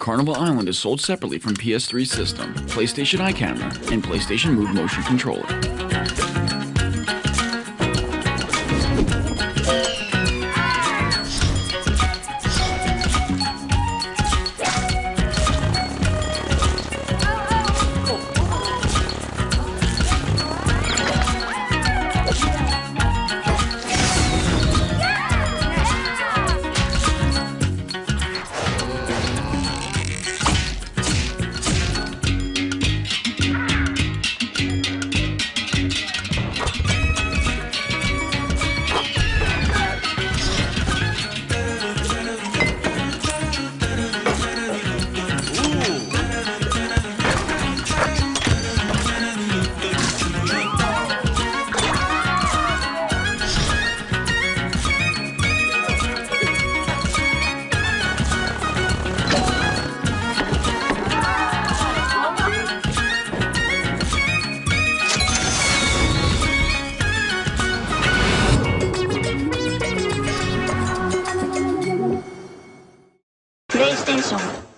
Carnival Island is sold separately from PS3 system, PlayStation Eye Camera, and PlayStation Move Motion Controller. PlayStation